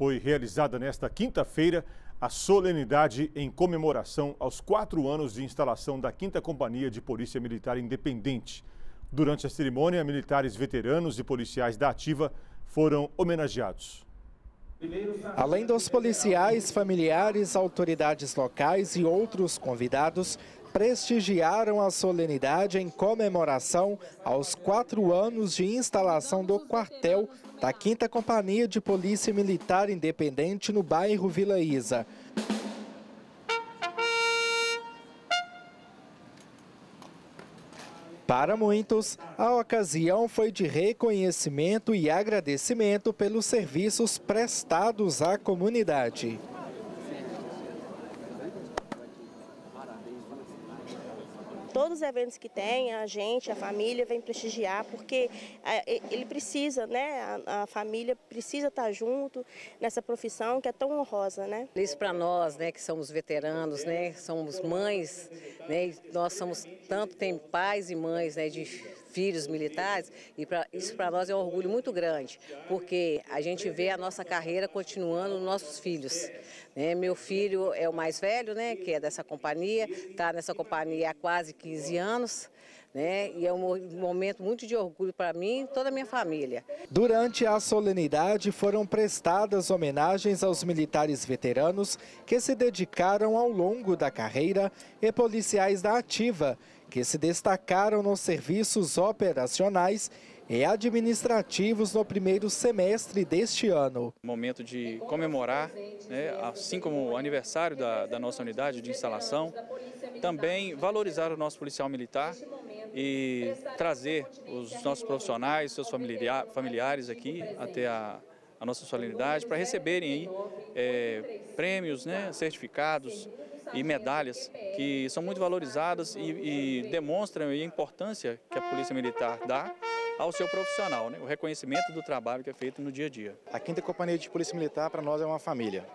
Foi realizada nesta quinta-feira a solenidade em comemoração aos quatro anos de instalação da 5 Companhia de Polícia Militar Independente. Durante a cerimônia, militares veteranos e policiais da Ativa foram homenageados. Além dos policiais, familiares, autoridades locais e outros convidados, prestigiaram a solenidade em comemoração aos quatro anos de instalação do quartel da 5 Companhia de Polícia Militar Independente no bairro Vila Isa. Para muitos, a ocasião foi de reconhecimento e agradecimento pelos serviços prestados à comunidade. Todos os eventos que tem, a gente, a família vem prestigiar, porque é, ele precisa, né, a, família precisa estar junto nessa profissão que é tão honrosa, né? Isso para nós, né, que somos veteranos, né, somos mães, né, nós somos tanto, tem pais e mães, né, de filhos militares, e pra, isso para nós é um orgulho muito grande, porque a gente vê a nossa carreira continuando nos nossos filhos. Né? Meu filho é o mais velho, né, que é dessa companhia, está nessa companhia há quase 15 anos. Né? E é um momento muito de orgulho para mim e toda a minha família. Durante a solenidade foram prestadas homenagens aos militares veteranos que se dedicaram ao longo da carreira e policiais da ativa que se destacaram nos serviços operacionais e administrativos no primeiro semestre deste ano. Momento de comemorar, né, assim como o aniversário da, da nossa unidade de instalação, também valorizar o nosso policial militar e trazer os nossos profissionais, seus familiares aqui até a, a nossa solenidade para receberem aí, é, prêmios, né, certificados, e medalhas que são muito valorizadas e, e demonstram a importância que a Polícia Militar dá ao seu profissional, né? o reconhecimento do trabalho que é feito no dia a dia. A Quinta Companhia de Polícia Militar para nós é uma família.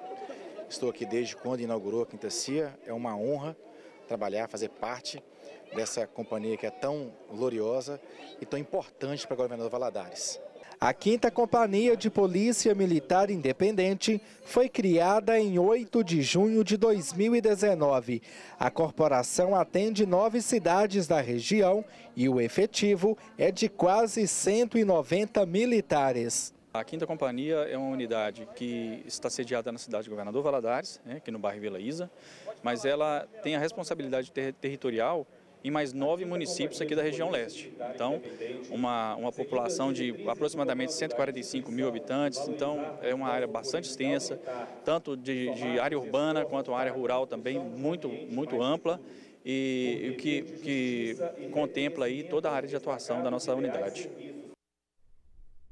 Estou aqui desde quando inaugurou a Quinta CIA, é uma honra trabalhar, fazer parte dessa companhia que é tão gloriosa e tão importante para o governador Valadares. A quinta Companhia de Polícia Militar Independente foi criada em 8 de junho de 2019. A corporação atende nove cidades da região e o efetivo é de quase 190 militares. A Quinta Companhia é uma unidade que está sediada na cidade de Governador Valadares, né, aqui no bairro Vila Isa, mas ela tem a responsabilidade ter territorial em mais nove municípios aqui da região leste. Então, uma, uma população de aproximadamente 145 mil habitantes, então é uma área bastante extensa, tanto de, de área urbana quanto área rural também muito, muito ampla e, e que, que contempla aí toda a área de atuação da nossa unidade.